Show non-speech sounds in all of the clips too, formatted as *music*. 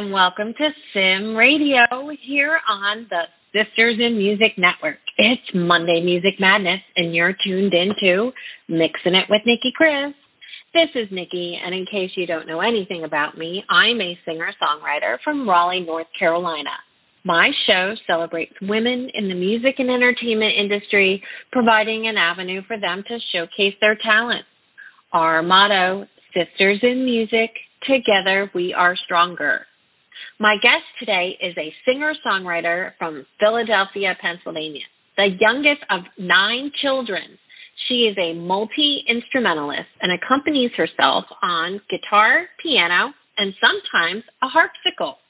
And welcome to SIM Radio here on the Sisters in Music Network. It's Monday Music Madness and you're tuned into Mixing It with Nicki Kris. This is Nicki and in case you don't know anything about me, I'm a singer-songwriter from Raleigh, North Carolina. My show celebrates women in the music and entertainment industry, providing an avenue for them to showcase their talents. Our motto, Sisters in Music, Together We Are Stronger. My guest today is a singer songwriter from Philadelphia, Pennsylvania, the youngest of nine children. She is a multi instrumentalist and accompanies herself on guitar, piano, and sometimes a harpsichord.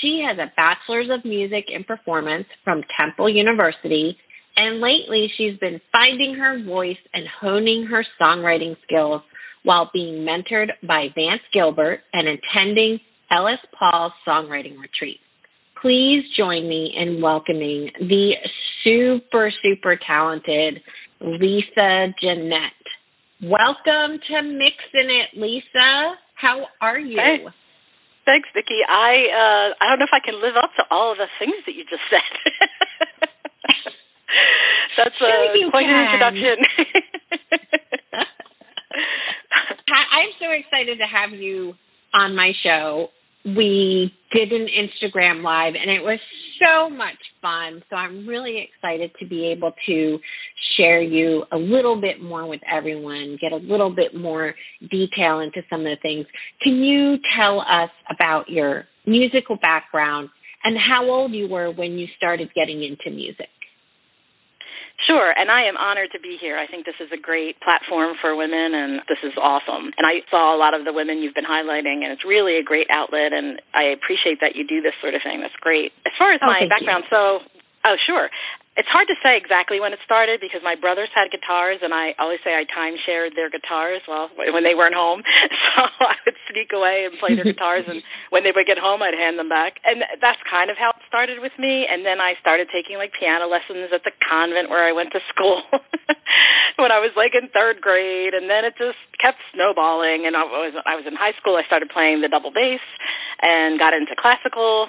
She has a bachelor's of music and performance from Temple University, and lately she's been finding her voice and honing her songwriting skills while being mentored by Vance Gilbert and attending Ellis Paul's songwriting retreat. Please join me in welcoming the super, super talented Lisa Jeanette. Welcome to Mixing It, Lisa. How are you? Hey. Thanks, Nicki. I uh, I don't know if I can live up to all of the things that you just said. *laughs* That's uh, quite can. an introduction. *laughs* *laughs* I'm so excited to have you on my show. We did an Instagram live and it was so much fun. So I'm really excited to be able to share you a little bit more with everyone, get a little bit more detail into some of the things. Can you tell us about your musical background and how old you were when you started getting into music? Sure, and I am honored to be here. I think this is a great platform for women, and this is awesome. And I saw a lot of the women you've been highlighting, and it's really a great outlet, and I appreciate that you do this sort of thing. That's great. As far as oh, my background, you. so Oh, sure. It's hard to say exactly when it started because my brothers had guitars, and I always say I time shared their guitars. Well, when they weren't home, *laughs* so I would sneak away and play their *laughs* guitars, and when they would get home, I'd hand them back. And that's kind of how it started with me. And then I started taking like piano lessons at the convent where I went to school *laughs* when I was like in third grade, and then it just kept snowballing. And I was I was in high school. I started playing the double bass and got into classical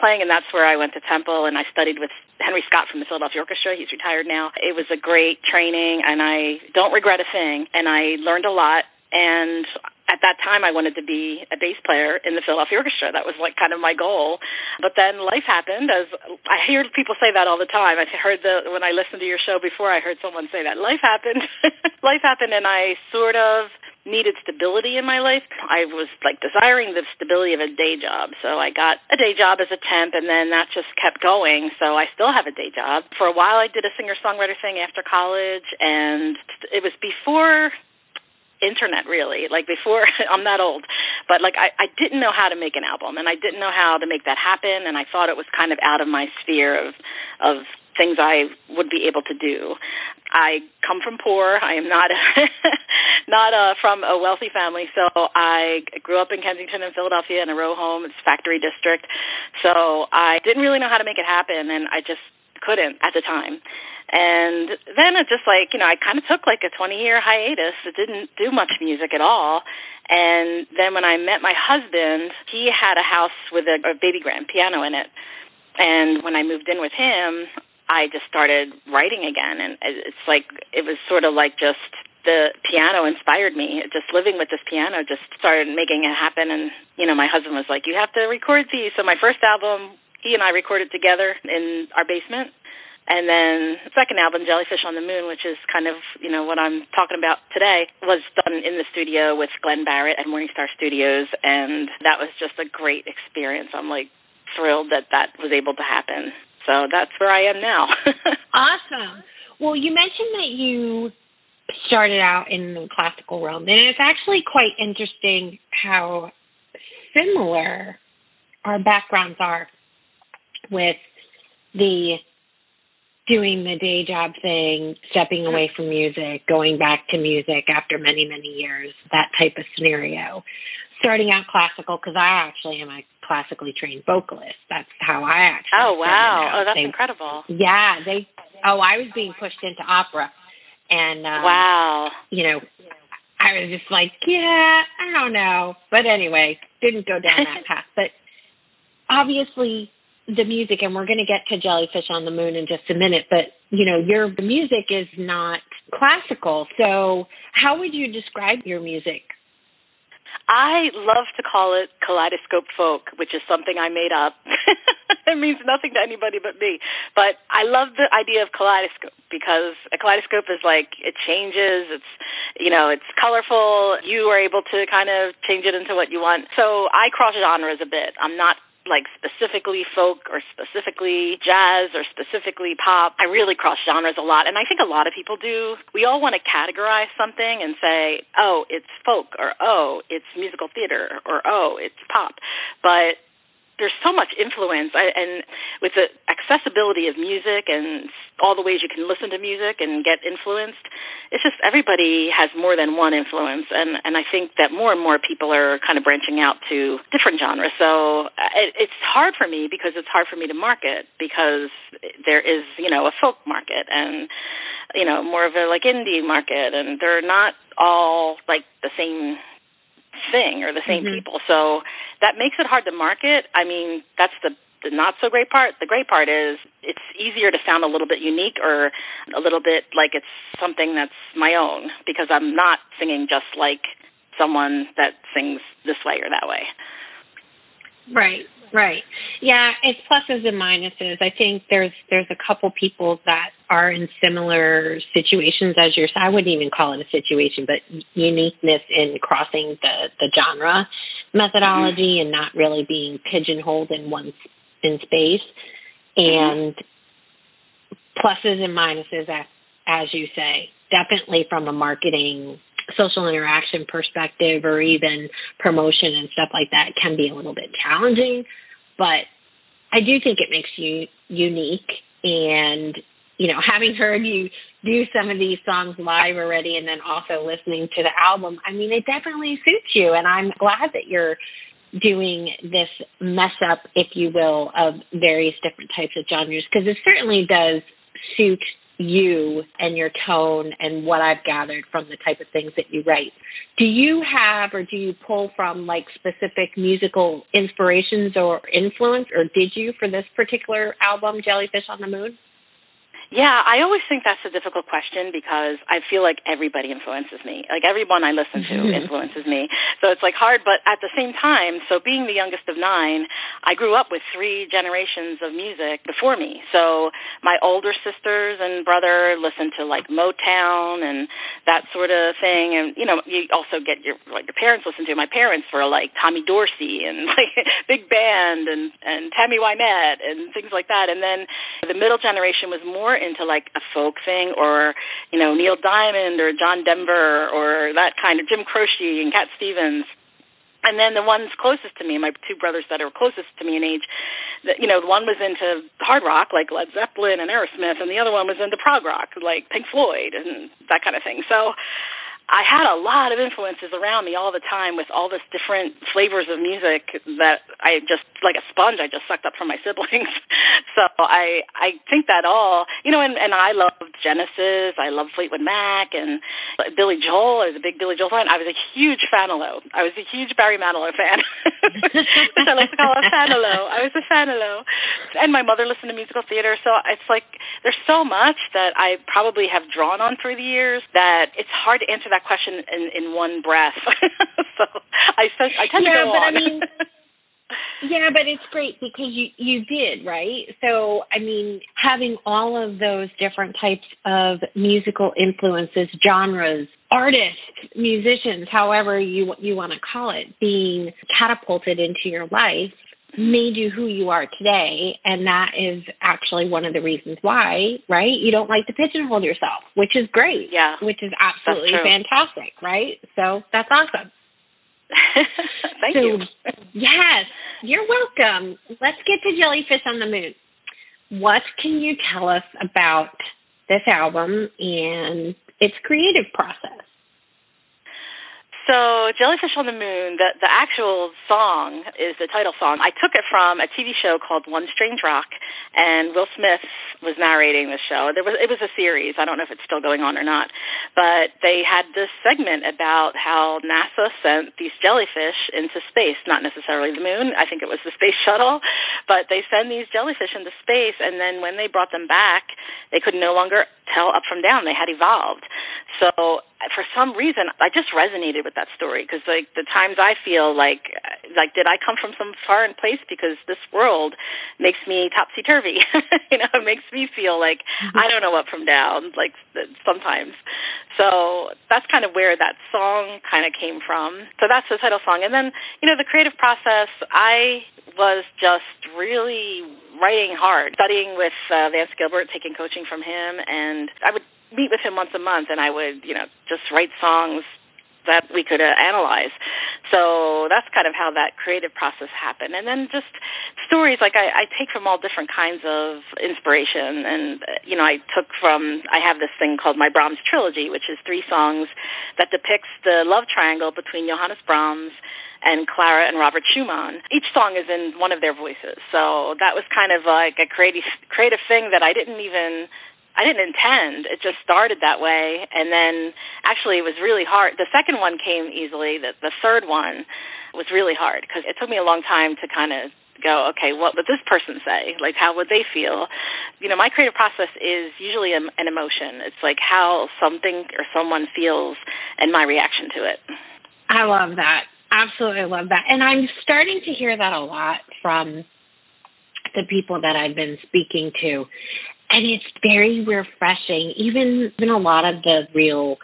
playing, and that's where I went to Temple and I studied with Henry Scott from the Philadelphia Orchestra. He's retired now. It was a great training, and I don't regret a thing. And I learned a lot. And at that time, I wanted to be a bass player in the Philadelphia Orchestra. That was like kind of my goal. But then life happened. As I hear people say that all the time. I heard the when I listened to your show before, I heard someone say that life happened. *laughs* life happened, and I sort of needed stability in my life. I was like desiring the stability of a day job. So I got a day job as a temp and then that just kept going. So I still have a day job. For a while I did a singer songwriter thing after college and it was before internet really like before *laughs* i'm not old but like I, I didn't know how to make an album and i didn't know how to make that happen and i thought it was kind of out of my sphere of of things I would be able to do. I come from poor. I am not *laughs* not uh, from a wealthy family, so I grew up in Kensington and Philadelphia in a row home. It's factory district, so I didn't really know how to make it happen, and I just couldn't at the time. And then it just like, you know, I kind of took like a 20 year hiatus. It didn't do much music at all. And then when I met my husband, he had a house with a, a baby grand piano in it. And when I moved in with him, I just started writing again, and it's like it was sort of like just the piano inspired me. Just living with this piano just started making it happen. And you know, my husband was like, "You have to record these." So my first album, he and I recorded together in our basement. And then second album, Jellyfish on the Moon, which is kind of, you know, what I'm talking about today, was done in the studio with Glenn Barrett at Morningstar Studios. And that was just a great experience. I'm like thrilled that that was able to happen. So that's where I am now. *laughs* awesome. Well, you mentioned that you started out in the classical realm, and it's actually quite interesting how similar our backgrounds are with the doing the day job thing, stepping away from music, going back to music after many, many years, that type of scenario. Starting out classical, because I actually am a classically trained vocalist. That's how I actually. Oh wow! Oh, that's they, incredible. Yeah, they. Oh, I was being pushed into opera, and um, wow, you know, I was just like, yeah, I don't know, but anyway, didn't go down that *laughs* path. But obviously the music and we're going to get to jellyfish on the moon in just a minute but you know your the music is not classical so how would you describe your music I love to call it kaleidoscope folk, which is something I made up. *laughs* it means nothing to anybody but me. But I love the idea of kaleidoscope because a kaleidoscope is like it changes, it's you know, it's colorful. You are able to kind of change it into what you want. So I cross genres a bit. I'm not like specifically folk or specifically jazz or specifically pop. I really cross genres a lot, and I think a lot of people do. We all want to categorize something and say, oh, it's folk, or oh, it's musical theater, or oh, it's pop. But there's so much influence. I, and with the accessibility of music and all the ways you can listen to music and get influenced it's just everybody has more than one influence. And and I think that more and more people are kind of branching out to different genres. So uh, it, it's hard for me because it's hard for me to market because there is you know a folk market and you know more of a like indie market. And they're not all like the same thing or the same mm-hmm. people. So that makes it hard to market. I mean, that's the the not so great part. The great part is it's easier to sound a little bit unique or a little bit like it's something that's my own because I'm not singing just like someone that sings this way or that way. Right. Right. Yeah, it's pluses and minuses. I think there's there's a couple people that are in similar situations as yours. I wouldn't even call it a situation, but uniqueness in crossing the the genre methodology mm-hmm. and not really being pigeonholed in one in space. And pluses and minuses, as, as you say, definitely from a marketing social interaction perspective or even promotion and stuff like that can be a little bit challenging. But I do think it makes you unique. And, you know, having heard you do some of these songs live already and then also listening to the album, I mean, it definitely suits you. And I'm glad that you're doing this mess up, if you will, of various different types of genres because it certainly does suit you and your tone and what I've gathered from the type of things that you write. Do you have or do you pull from like specific musical inspirations or influence or did you for this particular album, Jellyfish on the Moon? Yeah, I always think that's a difficult question because I feel like everybody influences me. Like everyone I listen to *laughs* influences me. So it's like hard, but at the same time, so being the youngest of nine, I grew up with three generations of music before me. So my older sisters and brother listened to like Motown and that sort of thing. And, you know, you also get your, like your parents listen to. My parents were like Tommy Dorsey and *laughs* like big band and, and Tammy Wynette and things like that. And then the middle generation was more into like a folk thing or, you know, Neil Diamond or John Denver or that kind of Jim Croce and Cat Stevens. And then the ones closest to me, my two brothers that are closest to me in age, that you know, one was into hard rock like Led Zeppelin and Aerosmith, and the other one was into prog rock like Pink Floyd and that kind of thing. So I had a lot of influences around me all the time with all this different flavors of music that I just like a sponge I just sucked up from my *laughs* siblings. so I I think that all you know and and I loved Genesis, I loved Fleetwood Mac and Billy Joel. I was a big Billy Joel fan. I was a huge Fanilow. I was a huge Barry Manilow fan. *laughs* Which I like to call a Fanilow. I was a Fanilow. And my mother listened to musical theater, so it's like there's so much that I probably have drawn on through the years that it's hard to answer that that question in, in one breath. *laughs* so I I tend yeah, to go but on. I mean, *laughs* yeah, but it's great because you you did right. So I mean, having all of those different types of musical influences, genres, artists, musicians, however you you want to call it, being catapulted into your life made you who you are today and that is actually one of the reasons why right? You don't like to pigeonhole yourself which is great. Yeah. Which is absolutely fantastic right? So that's awesome. *laughs* Thank so, you. yes you're welcome. Let's get to jellyfish on the moon. What can you tell us about this album and its creative process So, Jellyfish on the Moon, the, the actual song is the title song. I took it from a TV show called One Strange Rock, and Will Smith was narrating the show. There was it was a series. I don't know if it's still going on or not, but they had this segment about how NASA sent these jellyfish into space, not necessarily the moon. I think it was the space *laughs* shuttle, but they send these jellyfish into space, and then when they brought them back, they could no longer tell up from down. They had evolved. So for some reason I just resonated with that story because like the times I feel like like did I come from some foreign place? Because this world makes me topsy turvy *laughs* you know it makes me feel like mm-hmm. I don't know up from down like sometimes. So that's kind of where that song kind of came from. So that's the title song. And then you know the creative process I was just really writing hard studying with uh, Vance Gilbert taking coaching from him and I would meet with him once a month, and I would, you know, just write songs that we could uh, analyze. So that's kind of how that creative process happened. And then just stories like I, I take from all different kinds of inspiration. And, uh, you know, I took from, I have this thing called my Brahms Trilogy, which is three songs that depicts the love triangle between Johannes Brahms and Clara and Robert Schumann. Each song is in one of their voices. So that was kind of like a creative, creative thing that I didn't even I didn't intend. It just started that way, and then actually it was really hard. The second one came easily. The the third one was really hard because it took me a long time to kind of go, okay, what would this person say? Like, how would they feel? You know, my creative process is usually an, an emotion. It's like how something or someone feels and my reaction to it. I love that. Absolutely love that. And I'm starting to hear that a lot from the people that I've been speaking to and it's very refreshing. Even even a lot of the real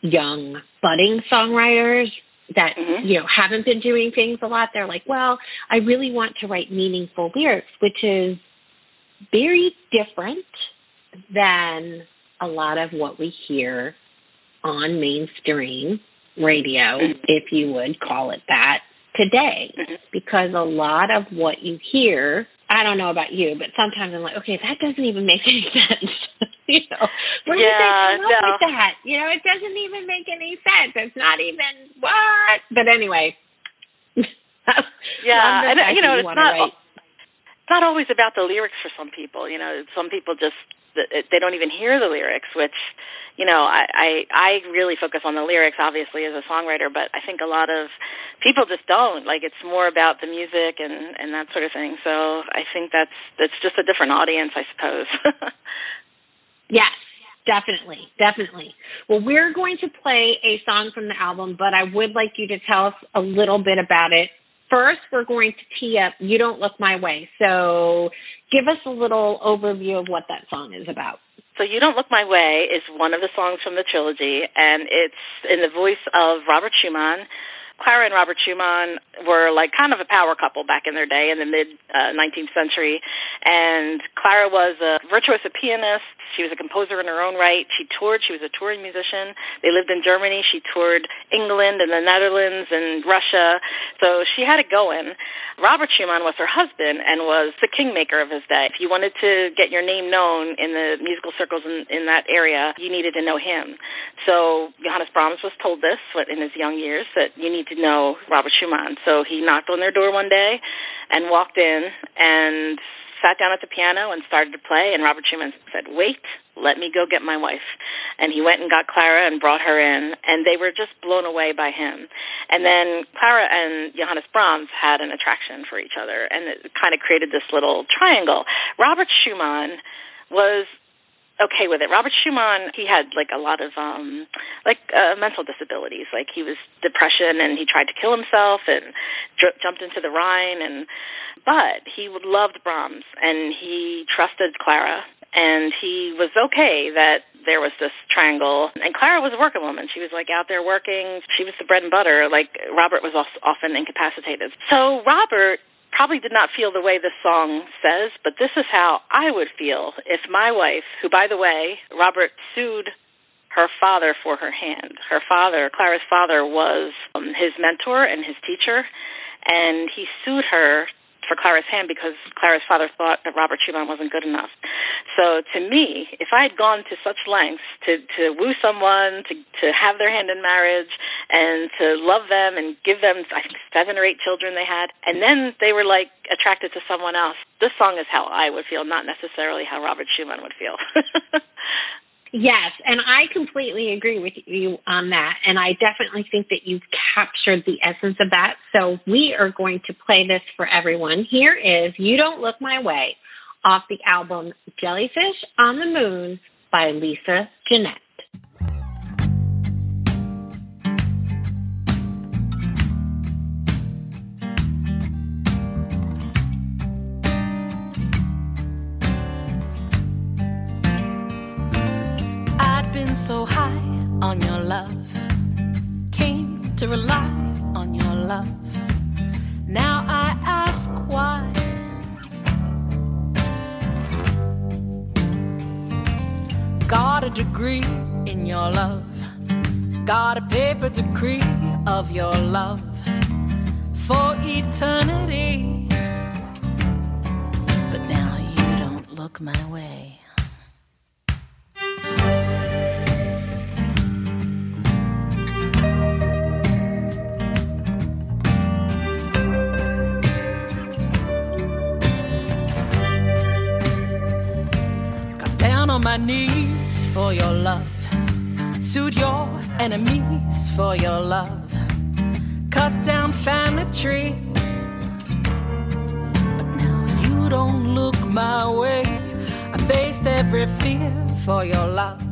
young budding songwriters that mm-hmm. you know haven't been doing things a lot, they're like, well, I really want to write meaningful lyrics, which is very different than a lot of what we hear on mainstream radio, mm-hmm. if you would call it that, today. Mm-hmm. Because a lot of what you hear I don't know about you, but sometimes I'm like, okay, that doesn't even make any *laughs* sense. *laughs* you know, where yeah, did they come no. up with that? You know, it doesn't even make any sense. It's not even what. But anyway. *laughs* yeah, and you know, it's not. Write. It's not always about the lyrics for some people. You know, some people just they don't even hear the lyrics, which you know, I, I I really focus on the lyrics, obviously, as a songwriter, but I think a lot of people just don't. Like, it's more about the music and and that sort of thing. So I think that's that's just a different audience, I suppose. *laughs* yes, definitely, definitely. Well, we're going to play a song from the album, but I would like you to tell us a little bit about it. First, we're going to tee up "You Don't Look My Way." So, give us a little overview of what that song is about. So You Don't Look My Way is one of the songs from the trilogy, and it's in the voice of Robert Schumann. Clara and Robert Schumann were like kind of a power couple back in their day in the mid uh, 19th century. And Clara was a virtuoso pianist. She was a composer in her own right. She toured. She was a touring musician. They lived in Germany. She toured England and the Netherlands and Russia. So she had it going. Robert Schumann was her husband and was the kingmaker of his day. If you wanted to get your name known in the musical circles in, in that area, you needed to know him. So Johannes Brahms was told this in his young years that you need to know Robert Schumann. So he knocked on their door one day and walked in and sat down at the piano and started to play, and Robert Schumann said, Wait, let me go get my wife. And he went and got Clara and brought her in, and they were just blown away by him. And then Clara and Johannes Brahms had an attraction for each other, and it kind of created this little triangle. Robert Schumann was okay with it. Robert Schumann, he had like a lot of um like uh, mental disabilities. Like he was depression and he tried to kill himself and j- jumped into the Rhine and but he loved Brahms and he trusted Clara and he was okay that there was this triangle and Clara was a working woman. She was like out there working. She was the bread and butter. Like Robert was often incapacitated. So Robert probably did not feel the way this song says, but this is how I would feel if my wife, who, by the way, Robert sued her father for her hand. Her father, Clara's father, was um, his mentor and his teacher, and he sued her for Clara's hand because Clara's father thought that Robert Schumann wasn't good enough. So to me, if I had gone to such lengths to to woo someone, to to have their hand in marriage, and to love them and give them I think seven or eight children they had, and then they were like attracted to someone else, this song is how I would feel, not necessarily how Robert Schumann would feel. *laughs* Yes, and I completely agree with you on that. And I definitely think that you've captured the essence of that. So we are going to play this for everyone. Here is You Don't Look My Way off the album Jellyfish on the Moon by Lisa Jeanette. On your love, came to rely on your love. Now I ask why. Got a degree in your love, got a paper decree of your love for eternity. But now you don't look my way. My knees for your love. Sued your enemies for your love. Cut down family trees. But now you don't look my way. I faced every fear for your love.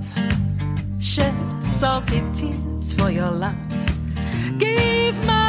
Shed salty tears for your love. Gave my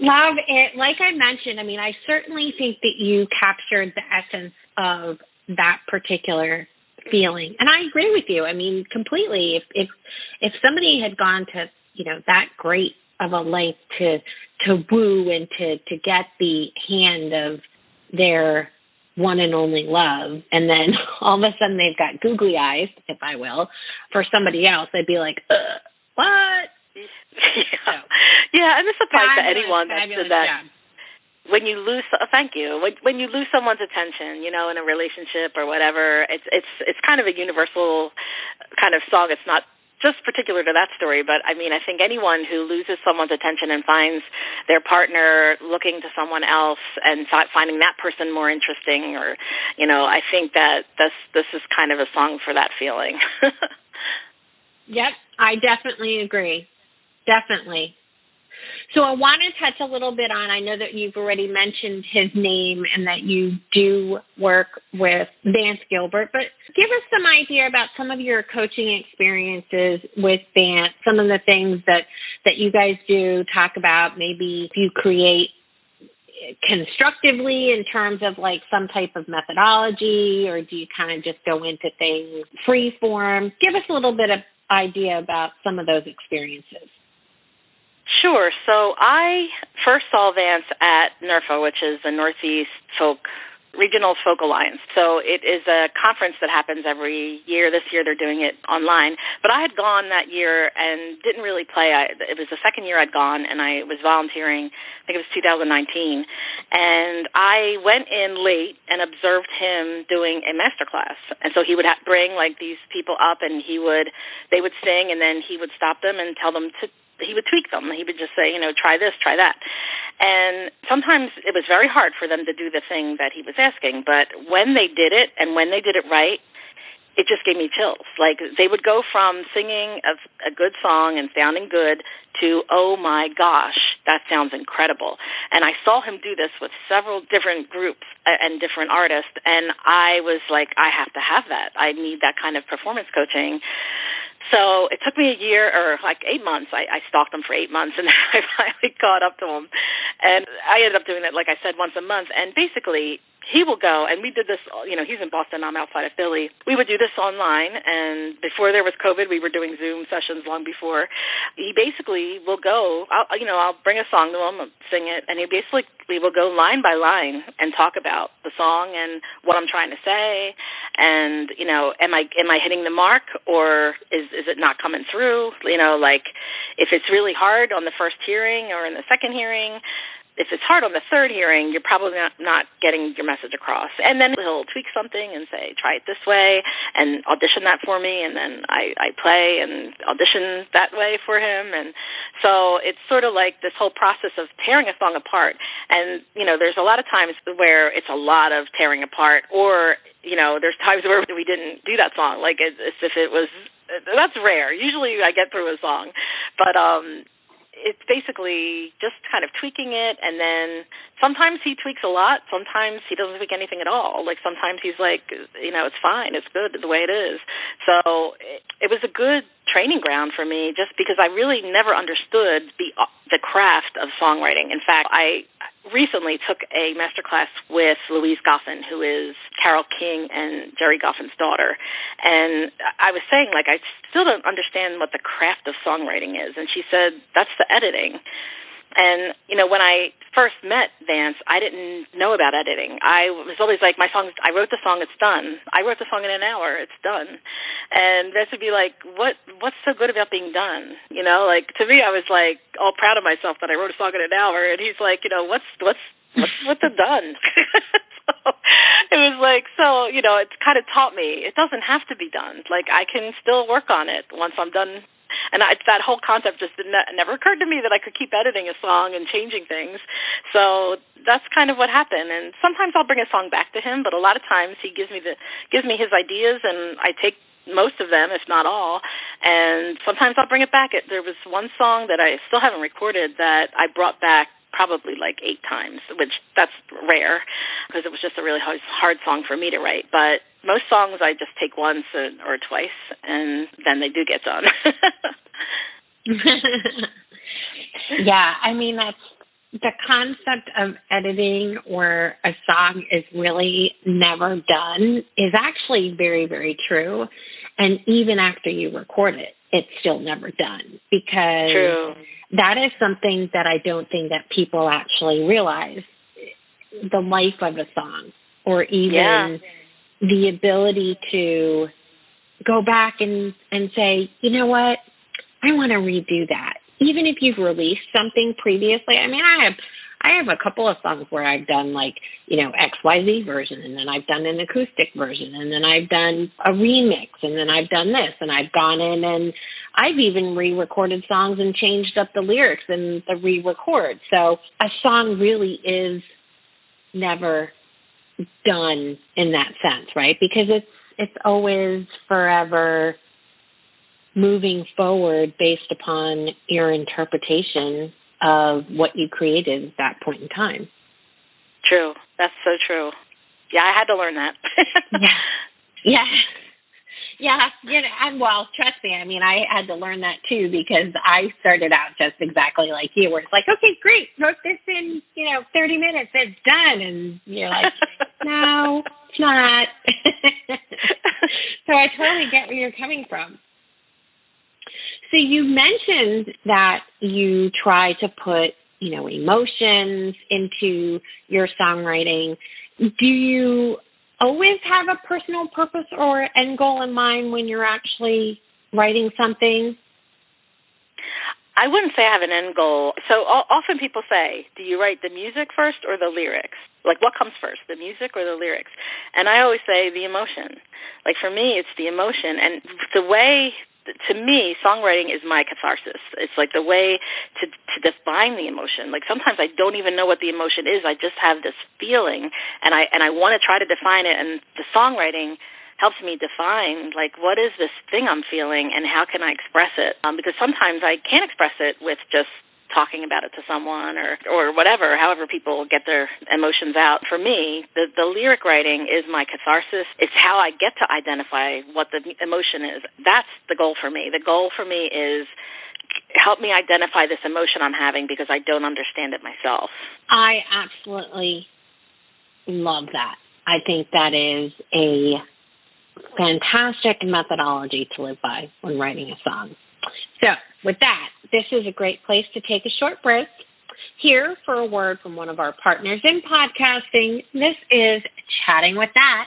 Love it. Like I mentioned, I mean, I certainly think that you captured the essence of that particular feeling. And I agree with you. I mean, completely. If, if, if somebody had gone to, you know, that great of a length to, to woo and to, to get the hand of their one and only love. And then *laughs* all of a sudden they've got googly eyes, if I will, for somebody else. I'd be like, what? Yeah. So, yeah, and this applies to anyone that's in that job when you lose oh, thank you. When when you lose someone's attention you know in a relationship or whatever it's it's it's kind of a universal kind of song. It's not just particular to that story but i mean i think anyone who loses someone's attention and finds their partner looking to someone else and finding that person more interesting or you know i think that this this is kind of a song for that feeling. *laughs* Yep i definitely agree definitely so I want to touch a little bit on, I know that you've already mentioned his name and that you do work with Vance Gilbert, but give us some idea about some of your coaching experiences with Vance, some of the things that, that you guys do, talk about maybe if you create constructively in terms of like some type of methodology or do you kind of just go into things free form? Give us a little bit of idea about some of those experiences. Sure. So I first saw Vance at NERFA, which is the Northeast Folk Regional Folk Alliance. So it is a conference that happens every year. This year they're doing it online. But I had gone that year and didn't really play. I, it was the second year I'd gone, and I was volunteering. I think it was 2019, and I went in late and observed him doing a master class. And so he would ha- bring like these people up, and he would they would sing, and then he would stop them and tell them to he would tweak them. He would just say, you know, try this, try that. And sometimes it was very hard for them to do the thing that he was asking, but when they did it and when they did it right, it just gave me chills. Like they would go from singing a, a good song and sounding good to, oh my gosh, that sounds incredible. And I saw him do this with several different groups and different artists, and I was like, I have to have that. I need that kind of performance coaching. So it took me a year or like eight months. I, I stalked him for eight months, and *laughs* I finally caught up to him. And I ended up doing it, like I said, once a month. And basically, he will go, and we did this, you know, he's in Boston, I'm outside of Philly. We would do this online, and before there was COVID, we were doing Zoom sessions long before. He basically will go, I'll, you know, I'll bring a song to him, sing it, and he basically will go line by line and talk about the song and what I'm trying to say, and you know, am I am I hitting the mark or is is it not coming through? You know, like if it's really hard on the first hearing or in the second hearing if it's hard on the third hearing, you're probably not, not getting your message across. And then he'll tweak something and say, try it this way and audition that for me. And then I, I play and audition that way for him. And so it's sort of like this whole process of tearing a song apart. And, you know, there's a lot of times where it's a lot of tearing apart or, you know, there's times where we didn't do that song. Like as if it was, that's rare. Usually I get through a song. But, um, it's basically just kind of tweaking it and then sometimes he tweaks a lot sometimes he doesn't tweak anything at all. Like sometimes he's like you know it's fine it's good the way it is. So it, it was a good training ground for me just because I really never understood the the craft of songwriting in fact I recently took a master class with Louise Goffin, who is Carole King and Gerry Goffin's daughter. And I was saying, like, I still don't understand what the craft of songwriting is. And she said, that's the editing. And you know, when I first met Vance, I didn't know about editing. I was always like, my song. I wrote the song. It's done. I wrote the song in an hour. It's done. And Vance would be like, what? What's so good about being done? You know, like to me, I was like all proud of myself that I wrote a song in an hour. And he's like, you know, what's what's what's the done? *laughs* so it was like so. You know, it's kind of taught me it doesn't have to be done. Like I can still work on it once I'm done and I, that whole concept just didn't, never occurred to me that I could keep editing a song and changing things. So that's kind of what happened. And sometimes I'll bring a song back to him, but a lot of times he gives me the gives me his ideas, and I take most of them, if not all. And sometimes I'll bring it back. It, there was one song that I still haven't recorded that I brought back probably like eight times, which that's rare because it was just a really hard, hard song for me to write. But most songs I just take once or twice, and then they do get done. *laughs* yeah, I mean that's the concept of editing where a song is really never done is actually very, very true. And even after you record it, it's still never done because True. that is something that I don't think that people actually realize the life of a song or even Yeah. The ability to go back and, and say, you know what? I want to redo that. Even if you've released something previously. I mean, I have, I have a couple of songs where I've done like, you know, XYZ version and then I've done an acoustic version and then I've done a remix and then I've done this and I've gone in and I've even re-recorded songs and changed up the lyrics and the re-record. So a song really is never done in that sense, right? Because it's it's always forever moving forward based upon your interpretation of what you created at that point in time. True. That's so true. Yeah, I had to learn that. *laughs* yeah. Yeah. Yeah, you know, and well, trust me. I mean, I had to learn that too because I started out just exactly like you, where it's like, okay, great, wrote this in, you know, thirty minutes, it's done, and you're like, no, it's not. so I totally get where you're coming from. So you mentioned that you try to put, you know, emotions into your songwriting. Do you always have a personal purpose or end goal in mind when you're actually writing something? I wouldn't say I have an end goal. So often people say, "Do you write the music first or the lyrics? Like what comes first, the music or the lyrics?" And I always say the emotion. Like for me, it's the emotion and the way to me, songwriting is my catharsis. It's like the way to to define the emotion. Like sometimes I don't even know what the emotion is. I just have this feeling, and I and I want to try to define it. And the songwriting helps me define like what is this thing I'm feeling, and how can I express it? Um, because sometimes I can't express it with just talking about it to someone or or whatever however people get their emotions out. For me the the lyric writing is my catharsis. It's how i get to identify what the emotion is. That's the goal for me. The goal for me is help me identify this emotion i'm having because i don't understand it myself. I absolutely love that. I think that is a fantastic methodology to live by when writing a song so, with that, this is a great place to take a short break. Here for a word from one of our partners in podcasting. This is Chatting with Nat.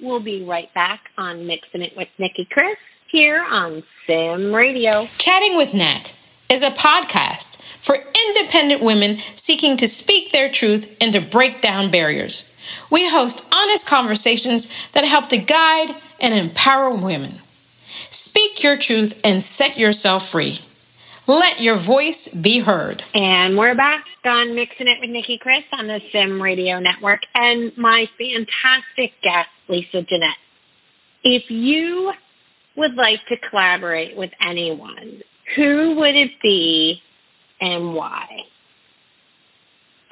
We'll be right back on Mixing It with Nicki Kris here on SIM Radio. Chatting with Nat is a podcast for independent women seeking to speak their truth and to break down barriers. We host honest conversations that help to guide and empower women. Speak your truth and set yourself free. Let your voice be heard. And we're back on Mixing It with Nicki Kris on the SIM Radio Network and my fantastic guest, Lisa Jeanette. If you would like to collaborate with anyone, who would it be and why?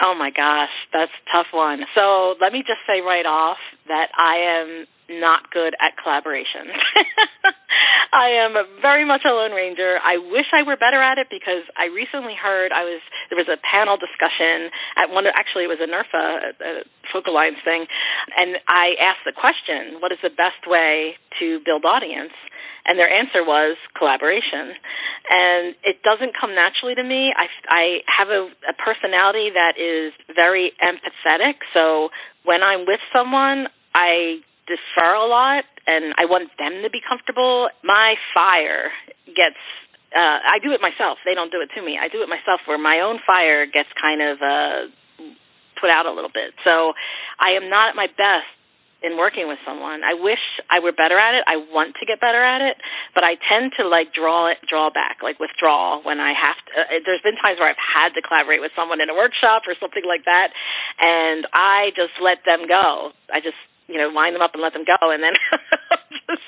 Oh my gosh, that's a tough one. So let me just say right off that I am not good at collaboration. *laughs* I am very much a lone ranger. I wish I were better at it because I recently heard I was there was a panel discussion at one actually it was a NERFA a Folk Alliance thing and I asked the question, what is the best way to build audience? and their answer was collaboration. And it doesn't come naturally to me. I, I have a, a personality that is very empathetic, so when I'm with someone, I defer a lot and I want them to be comfortable. My fire gets uh I do it myself. They don't do it to me. I do it myself where my own fire gets kind of uh put out a little bit. So I am not at my best in working with someone. I wish I were better at it. I want to get better at it, but I tend to like draw it, draw back, like withdraw when I have to. Uh, there's been times where I've had to collaborate with someone in a workshop or something like that, and I just let them go. I just you know line them up and let them go, and then *laughs* just,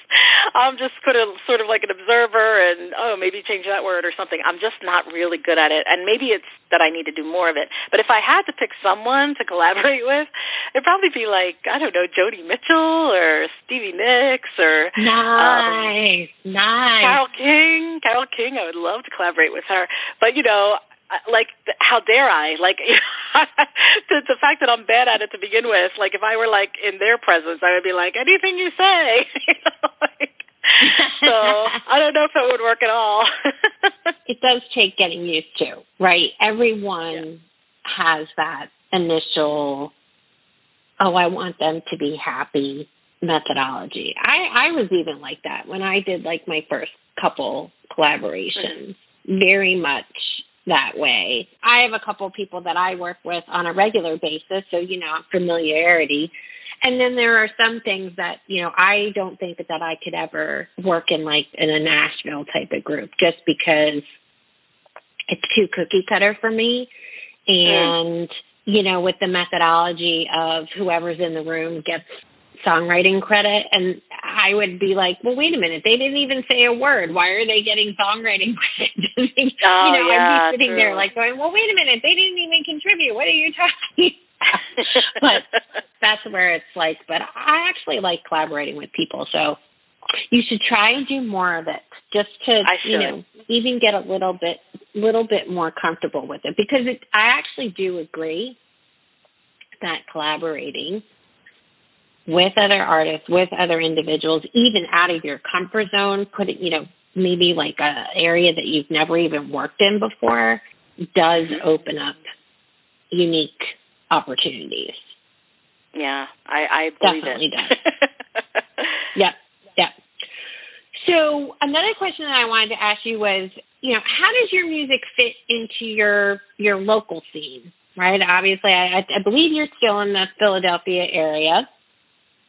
I'm just kind of sort of like an observer, and oh maybe change that word or something. I'm just not really good at it, and maybe it's that I need to do more of it. But if I had to pick someone to collaborate *laughs* with, it'd probably be like I don't know Joni Mitchell or Stevie Nicks or nice, um, nice Carole King. Carole King, I would love to collaborate with her, but you know like how dare I? Like *laughs* *laughs* the, the fact that I'm bad at it to begin with. Like if I were like in their presence, I would be like anything you say. *laughs* you know, like, *laughs* so I don't know if it would work at all. it does take getting used to, right? Everyone yeah. has that initial, oh, I want them to be happy methodology. I, I was even like that when I did like my first couple collaborations, mm-hmm. very much that way. I have a couple people that I work with on a regular basis, so you know, familiarity. And then there are some things that, you know, I don't think that, I could ever work in like in a Nashville type of group just because it's too cookie cutter for me. And, mm. you know, with the methodology of whoever's in the room gets songwriting credit and I would be like, well, wait a minute, they didn't even say a word. Why are they getting songwriting *laughs* credit? oh, *laughs* you know, yeah, I'd be oh, sitting true. there like going, well, wait a minute, they didn't even contribute. What are you talking *laughs* but that's where it's like, but I actually like collaborating with people. So you should try and do more of it just to, you know, even get a little bit, little bit more comfortable with it because it, I actually do agree that collaborating with other artists, with other individuals, even out of your comfort zone, put it, you know, maybe like a area that you've never even worked in before does open up unique opportunities. Yeah, I, I believe Definitely it. does. *laughs* yep, yep. So another question that I wanted to ask you was, you know, how does your music fit into your your local scene? Right. Obviously, I, I believe you're still in the Philadelphia area.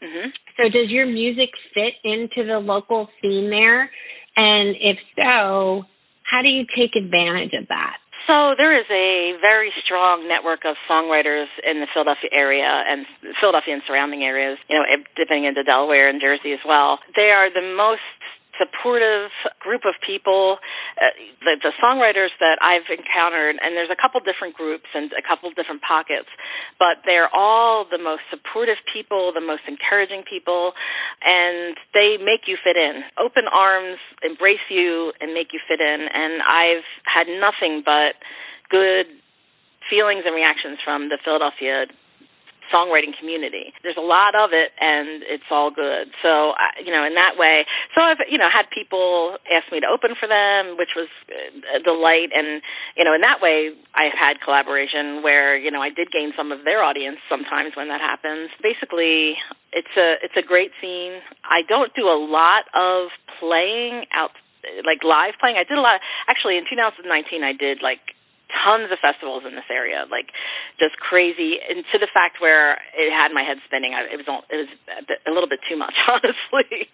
Mm-hmm. So does your music fit into the local scene there? And if so, how do you take advantage of that? So there is a very strong network of songwriters in the Philadelphia area and Philadelphia and surrounding areas, you know, dipping into Delaware and Jersey as well. They are the most supportive group of people. Uh, the, the songwriters that I've encountered, and there's a couple different groups and a couple different pockets, but they're all the most supportive people, the most encouraging people, and they make you fit in. Open arms, embrace you, and make you fit in. And I've had nothing but good feelings and reactions from the Philadelphia songwriting community. There's a lot of it, and it's all good. So, you know, in that way, so I've you know had people ask me to open for them, which was uh, a delight, and you know, in that way, I've had collaboration where you know I did gain some of their audience sometimes when that happens. Basically, it's a it's a great scene. I don't do a lot of playing out like live playing. I did a lot. Actually, in 2019, I did like tons of festivals in this area, like just crazy, and to the fact where it had my head spinning. It was it was a little bit too much, *laughs* honestly.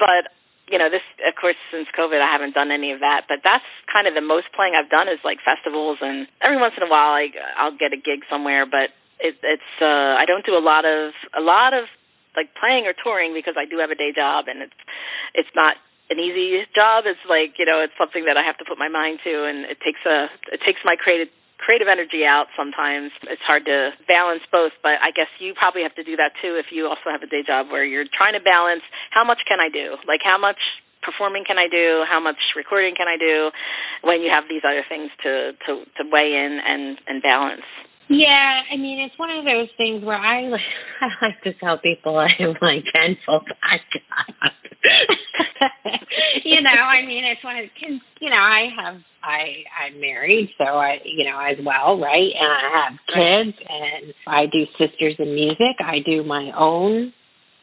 But you know, this of course since COVID, I haven't done any of that. But that's kind of the most playing I've done is like festivals, and every once in a while, I I'll get a gig somewhere. But it, it's uh, I don't do a lot of a lot of like playing or touring because I do have a day job, and it's it's not an easy job. It's like you know, it's something that I have to put my mind to, and it takes a it takes my creative creative energy out. Sometimes it's hard to balance both, but I guess you probably have to do that too if you also have a day job where you're trying to balance how much can I do, like how much performing can I do? How much recording can I do? When you have these other things to to, to weigh in and and balance. Yeah, I mean, it's one of those things where I, like *laughs* I like to tell people I'm like ten full time. *laughs* you know, I mean, it's one of cause, you know, I have I I'm married, so I you know as well, right? And I have kids, and I do sisters in music. I do my own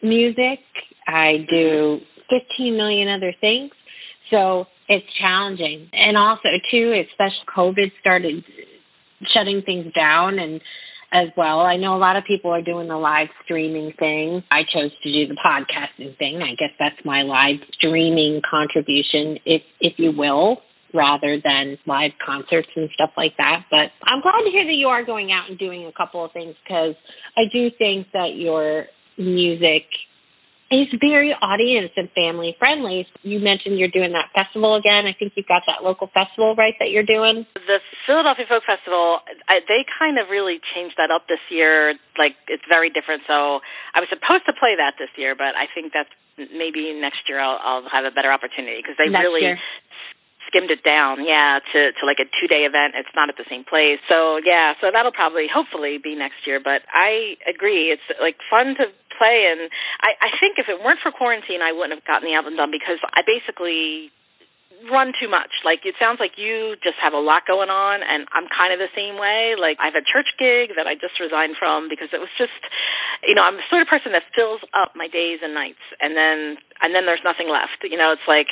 music. I mm-hmm. do fifteen million other things. So it's challenging, and also too, especially COVID started shutting things down and as well. I know a lot of people are doing the live streaming thing. I chose to do the podcasting thing. I guess that's my live streaming contribution, if if you will, rather than live concerts and stuff like that. But I'm glad to hear that you are going out and doing a couple of things because I do think that your music it's very audience and family friendly. You mentioned you're doing that festival again. I think you've got that local festival, right, that you're doing? The Philadelphia Folk Festival, I, they kind of really changed that up this year. Like, it's very different. So I was supposed to play that this year, but I think that's maybe next year I'll, I'll have a better opportunity because they next really year. Skimmed it down, yeah, to to like a two day event. It's not at the same place, so yeah, so that'll probably hopefully be next year. But I agree, it's like fun to play, and I I think if it weren't for quarantine, I wouldn't have gotten the album done because I basically run too much. Like it sounds like you just have a lot going on and I'm kind of the same way. Like I have a church gig that I just resigned from because it was just you know, I'm the sort of person that fills up my days and nights and then and then there's nothing left. You know, it's like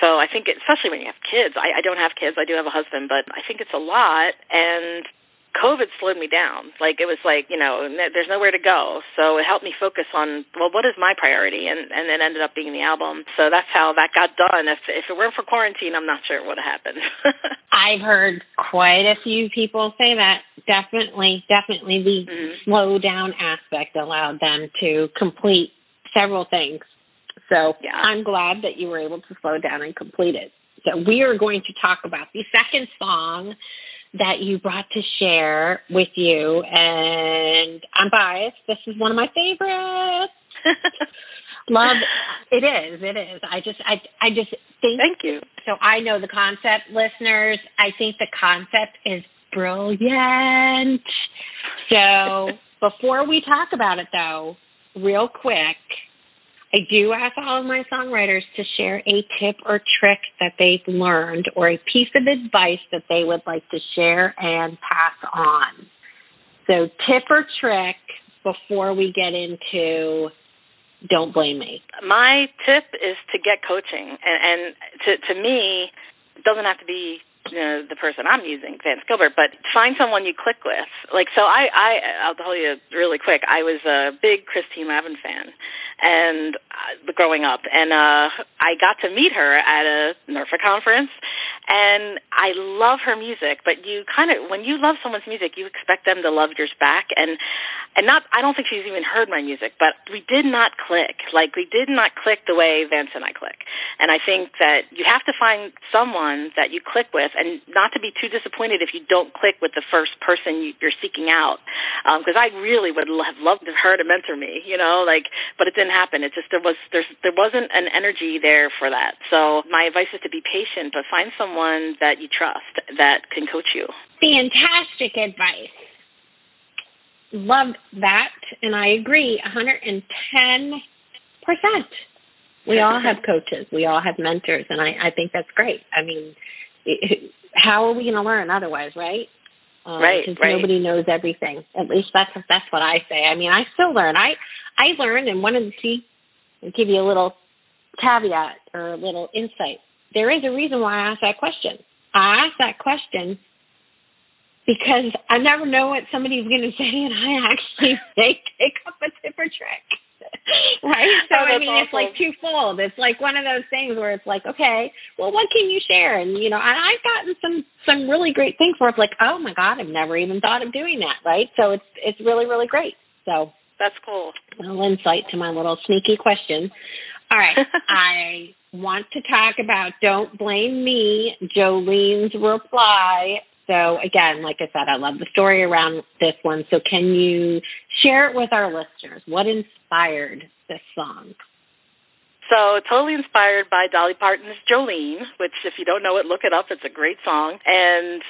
so I think it, especially when you have kids. I, I don't have kids, I do have a husband, but I think it's a lot and COVID slowed me down. Like it was like you know, there's nowhere to go. So it helped me focus on well, what is my priority, and and it ended up being the album. So that's how that got done. If if it weren't for quarantine, I'm not sure it would have happened. *laughs* I've heard quite a few people say that. Definitely, definitely, the mm-hmm. slow down aspect allowed them to complete several things. So yeah. I'm glad that you were able to slow down and complete it. So we are going to talk about the second song that you brought to share with you. And I'm biased. This is one of my favorites. *laughs* Love it is. It is. I just I I just think Thank you. So I know the concept, listeners. I think the concept is brilliant. So *laughs* before we talk about it though, real quick, I do ask all of my songwriters to share a tip or trick that they've learned or a piece of advice that they would like to share and pass on. So, tip or trick before we get into don't blame me. My tip is to get coaching, and, and to to me, it doesn't have to be you know, the person I'm using, Vance Gilbert, but find someone you click with. Like, so I, I, I'll tell you really quick. I was a big Christine Lavin fan, and uh, growing up, and uh, I got to meet her at a NERFA conference, and I love her music. But you kind of, when you love someone's music, you expect them to love yours back, and and not. I don't think she's even heard my music, but we did not click. Like we did not click the way Vance and I click. And I think that you have to find someone that you click with, and not to be too disappointed if you don't click with the first person you're seeking out. Because um, I really would have loved her to mentor me, you know, like, but it didn't happen. It just there was there's there wasn't an energy there for that. So my advice is to be patient, but find someone that you trust that can coach you. Fantastic advice. Love that, and I agree, 110 percent. We all have coaches. We all have mentors, and I, I think that's great. I mean, how are we going to learn otherwise, right? Um, right, right. Nobody knows everything. At least that's that's what I say. I mean, I still learn. I I learned, and one of the see, I'll give you a little caveat or a little insight. There is a reason why I asked that question. I asked that question because I never know what somebody's going to say, and I actually *laughs* say pick up a tip or trick. *laughs* right? Oh, so oh, I mean, awesome. it's like twofold. It's like one of those things where it's like, okay, well, what can you share? And you know, and I've gotten some some really great things where it's like, oh my god, I've never even thought of doing that. Right? So it's it's really really great. So that's cool. A little insight to my little sneaky question. All right. *laughs* I want to talk about Don't Blame Me, Jolene's reply. So again, like I said, I love the story around this one. So can you share it with our listeners? What inspired this song? So totally inspired by Dolly Parton's Jolene, which if you don't know it, look it up. It's a great song. And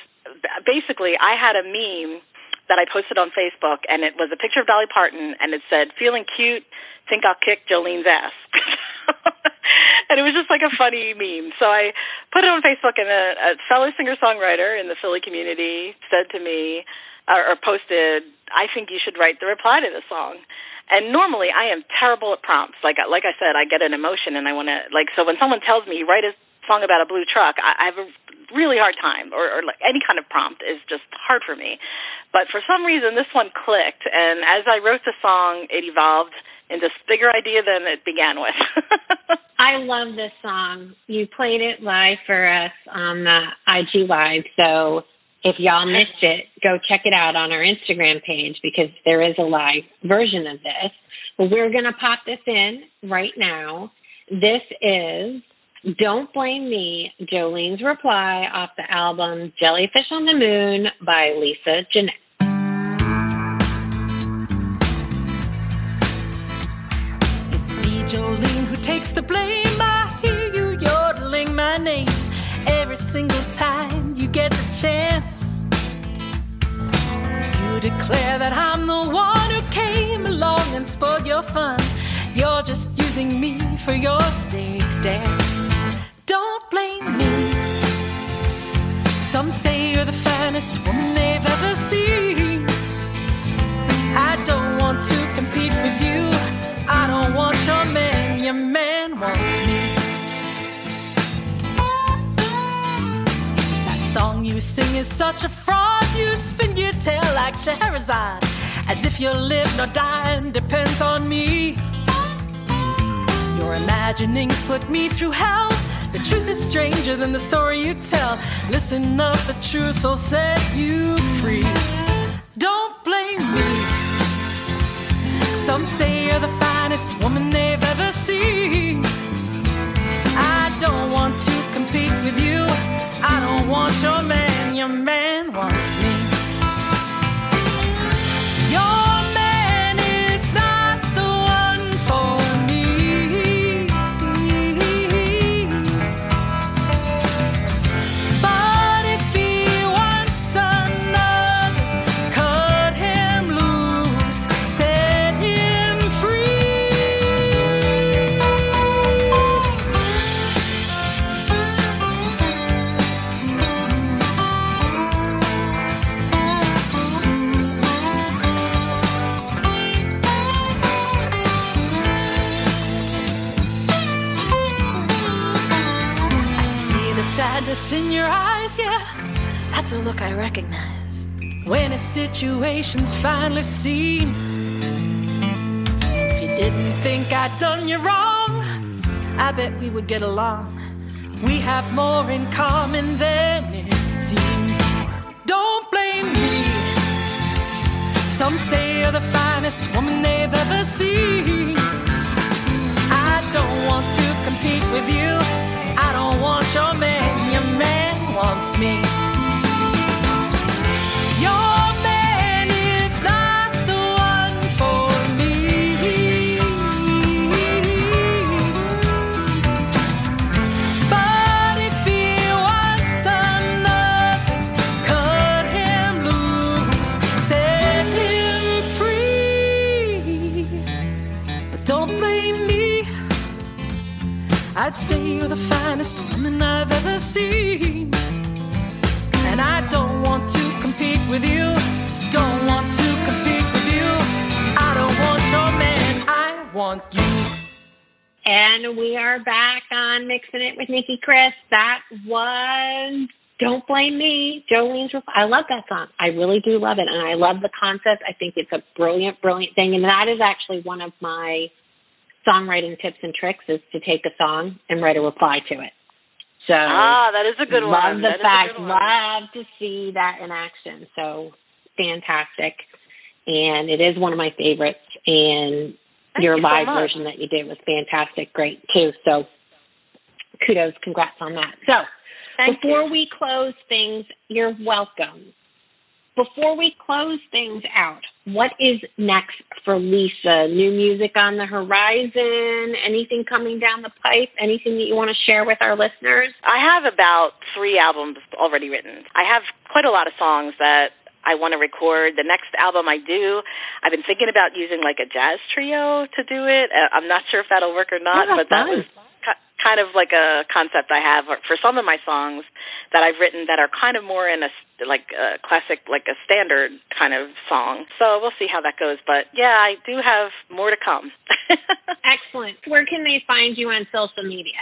basically I had a meme that I posted on Facebook, and it was a picture of Dolly Parton, and it said, "Feeling cute? Think I'll kick Jolene's ass." *laughs* and it was just like a funny meme. So I put it on Facebook, and a, a fellow singer songwriter in the Philly community said to me, or, or posted, "I think you should write the reply to this song." And normally I am terrible at prompts. Like like I said, I get an emotion, and I want to like. So when someone tells me write a song about a blue truck, I, I have a really hard time, or, or like any kind of prompt is just hard for me. But for some reason, this one clicked, and as I wrote the song, it evolved into a bigger idea than it began with. *laughs* I love this song. You played it live for us on the IG Live, so if y'all missed it, go check it out on our Instagram page because there is a live version of this. But we're going to pop this in right now. This is don't Blame Me, Jolene's Reply off the album Jellyfish on the Moon by Lisa Jeanette. It's me, Jolene, who takes the blame. I hear you yodeling my name every single time you get the chance. You declare that I'm the one who came along and spoiled your fun. You're just using me for your snake dance. Blame me. Some say you're the finest woman they've ever seen. I don't want to compete with you. I don't want your man, your man wants me. That song you sing is such a fraud. You spin your tail like Scheherazade, as if your live nor dying depends on me. Your imaginings put me through hell. The truth is stranger than the story you tell. Listen up, the truth will set you free. Don't blame me. Some say you're the finest woman they've ever seen. I don't want to compete with you. I don't want your man, your man situation's finally seen. If you didn't think I'd done you wrong, I bet we would get along. We have more in common than it seems. Don't blame me. Some say you're the finest woman they've ever seen. I don't want to compete with you. I don't want your man. Your man wants me. I'd say you're the finest woman I've ever seen. And I don't want to compete with you. Don't want to compete with you. I don't want your man. I want you. And we are back on Mixing It with Nicki Kris. That was Don't Blame Me, Jolene's. I love that song. I really do love it. And I love the concept. I think it's a brilliant, brilliant thing. And that is actually one of my songwriting tips and tricks is to take a song and write a reply to it. So Ah, that is a good love one. the That fact, love to see that in action. So fantastic. And it is one of my favorites. And Thank your you live much. version that you did was fantastic, great too. So kudos, congrats on that. So Thank before you. we close things, you're welcome. Before we close things out, what is next for Lisa? New music on the horizon? Anything coming down the pipe? Anything that you want to share with our listeners? I have about three albums already written. I have quite a lot of songs that I want to record. The next album I do, I've been thinking about using like a jazz trio to do it. Uh, I'm not sure if that'll work or not, Yeah, but that fun. was kind of like a concept I have for some of my songs that I've written that are kind of more in a like a classic, like a standard kind of song. So we'll see how that goes. But yeah, I do have more to come. *laughs* Excellent. Where can they find you on social media?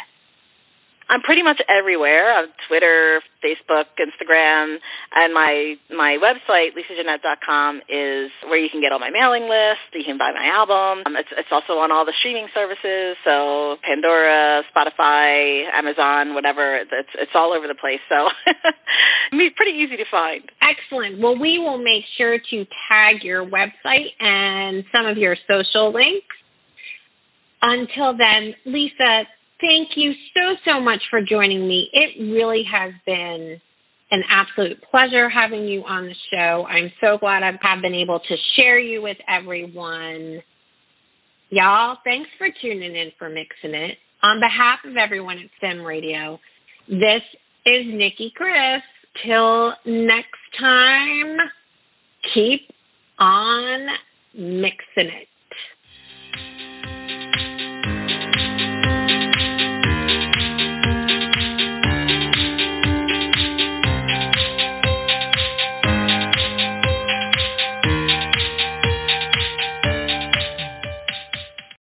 I'm pretty much everywhere on Twitter, Facebook, Instagram, and my my website lisajeanette.com is where you can get all my mailing list. You can buy my album. Um, it's it's also on all the streaming services, so Pandora, Spotify, Amazon, whatever. It's it's all over the place. So *laughs* pretty easy to find. Excellent. Well, we will make sure to tag your website and some of your social links. Until then, Lisa, thank you so, so much for joining me. It really has been an absolute pleasure having you on the show. I'm so glad I have been able to share you with everyone. Y'all, thanks for tuning in for Mixing It. On behalf of everyone at SIM Radio, this is Nicki Kris. Till next time, keep on Mixing It.